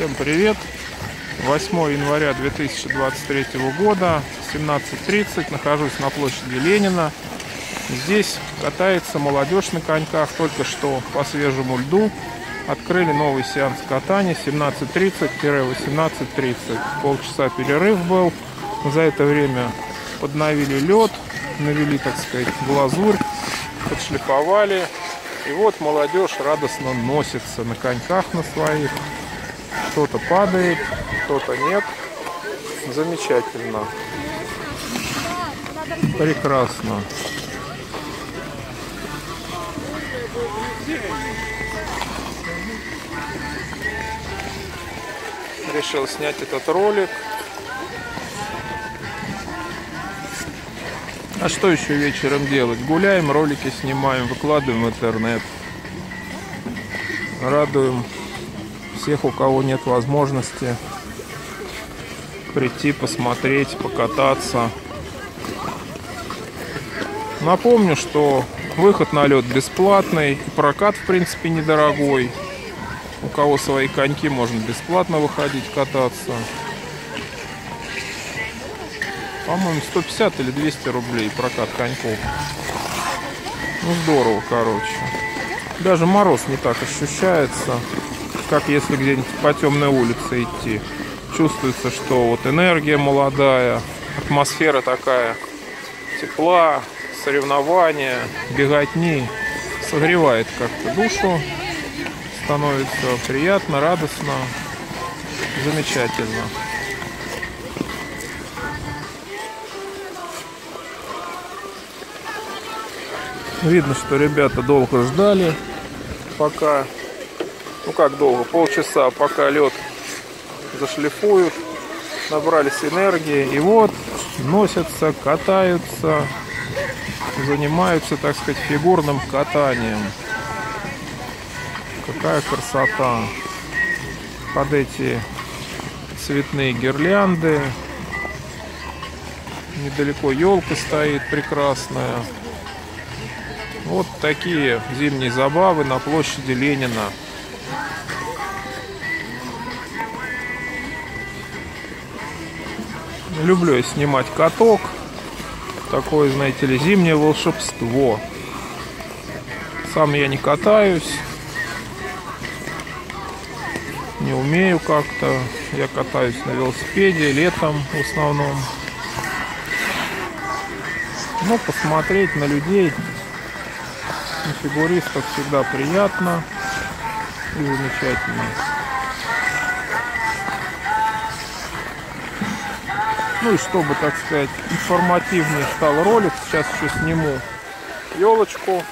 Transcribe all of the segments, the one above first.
Всем привет! 8 января 2023 года, 17.30, нахожусь на площади Ленина. Здесь катается молодежь на коньках, только что по свежему льду. Открыли новый сеанс катания 17.30-18.30. Полчаса перерыв был. За это время подновили лед, навели, так сказать, глазурь, подшлифовали. И вот молодежь радостно носится на коньках на своих. Кто-то падает, кто-то нет. Замечательно. Прекрасно. Решил снять этот ролик. А что еще вечером делать? Гуляем, ролики снимаем, выкладываем в интернет. Радуем всех, у кого нет возможности прийти, посмотреть, покататься. Напомню, что выход на лед бесплатный, прокат в принципе недорогой. У кого свои коньки, можно бесплатно выходить кататься. По-моему, 150 или 200 рублей прокат коньков. Ну, здорово, короче. Даже мороз не так ощущается как если где-нибудь по темной улице идти. Чувствуется, что вот энергия молодая, атмосфера такая тепла, соревнования, беготни. Согревает как-то душу, становится приятно, радостно, замечательно. Видно, что ребята долго ждали, пока ну как долго, полчаса, пока лед зашлифуют, набрались энергии, и вот носятся, катаются, занимаются, так сказать, фигурным катанием. Какая красота! Под эти цветные гирлянды. Недалеко елка стоит прекрасная. Вот такие зимние забавы на площади Ленина. Люблю снимать каток. Такое, знаете ли, зимнее волшебство. Сам я не катаюсь. Не умею как-то. Я катаюсь на велосипеде летом в основном. Но посмотреть на людей, на фигуристов всегда приятно и замечательно. Ну и чтобы, так сказать, информативнее стал ролик, сейчас еще сниму елочку,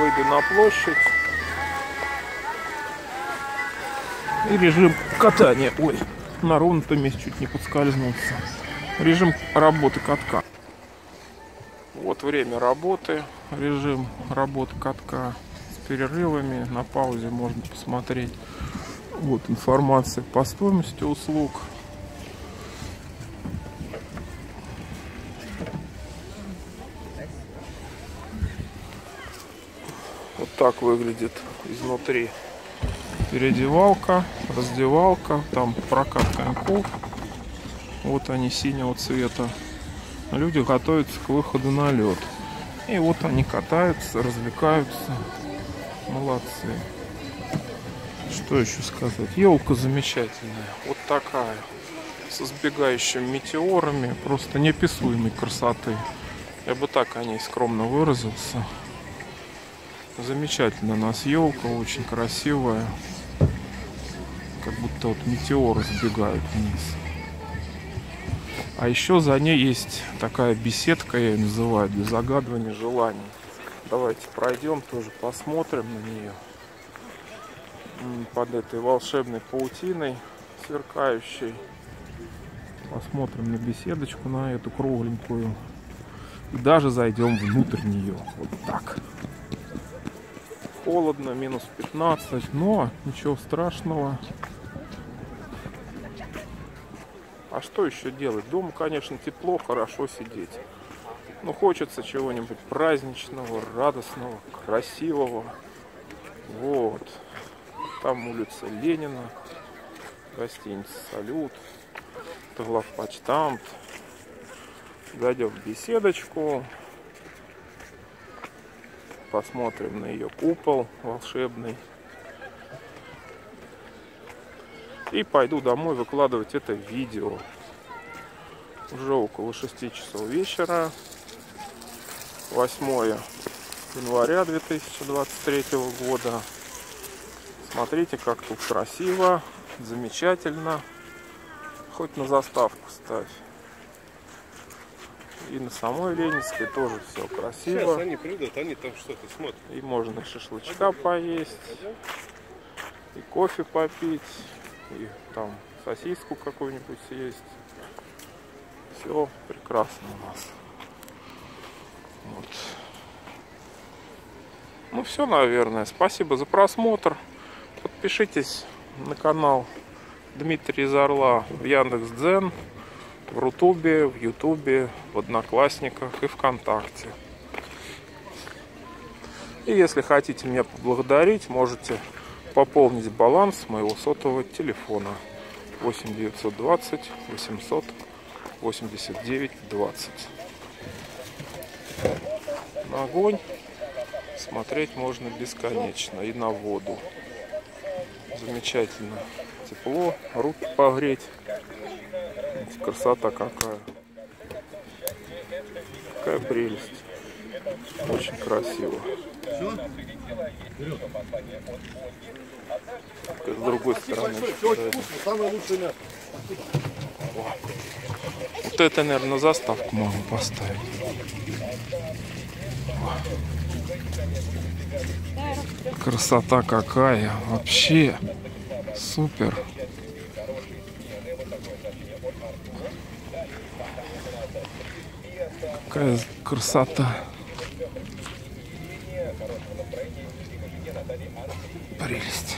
выйду на площадь. И режим катания. Ой, на ровном месте чуть не подскользнулся. Режим работы катка. Вот время работы. Режим работы катка с перерывами. На паузе можно посмотреть. Вот информация по стоимости услуг. Так выглядит изнутри. Переодевалка, раздевалка, там прокат коньков. Вот они синего цвета. Люди готовятся к выходу на лед. И вот они катаются, развлекаются. Молодцы. Что еще сказать? Елка замечательная. Вот такая. Со сбегающими метеорами. Просто неописуемой красоты. Я бы так о ней скромно выразился. Замечательно у нас елка, очень красивая. Как будто вот метеоры сбегают вниз. А еще за ней есть такая беседка, я ее называю, для загадывания желаний. Давайте пройдем, тоже посмотрим на нее. Под этой волшебной паутиной сверкающей. Посмотрим на беседочку, на эту кругленькую. И даже зайдем внутрь нее. Вот так холодно, минус 15, но ничего страшного. А что еще делать? Дома, конечно, тепло, хорошо сидеть. Но хочется чего-нибудь праздничного, радостного, красивого. Вот. Там улица Ленина, гостиница «Салют», это главпочтамт. Зайдем в беседочку, посмотрим на ее купол волшебный. И пойду домой выкладывать это видео. Уже около 6 часов вечера. 8 января 2023 года. Смотрите, как тут красиво, замечательно. Хоть на заставку ставь. И на самой Ленинской тоже все красиво. Сейчас они придут, они там что-то смотрят. И можно и шашлычка поесть, и кофе попить, и там сосиску какую-нибудь съесть. Все прекрасно у нас. Вот. Ну все, наверное. Спасибо за просмотр. Подпишитесь на канал Дмитрий Зарла в Яндекс.Дзен, в Рутубе, в Ютубе, в Одноклассниках и ВКонтакте. И если хотите меня поблагодарить, можете пополнить баланс моего сотового телефона 8 920 800 89 20. На огонь смотреть можно бесконечно и на воду. Замечательно. Тепло, руки погреть. Красота какая. Какая прелесть. Очень красиво. С другой стороны. Самое лучшее мясо. Вот это, наверное, на заставку могу поставить. Красота какая. Вообще супер. Какая красота. Прелесть.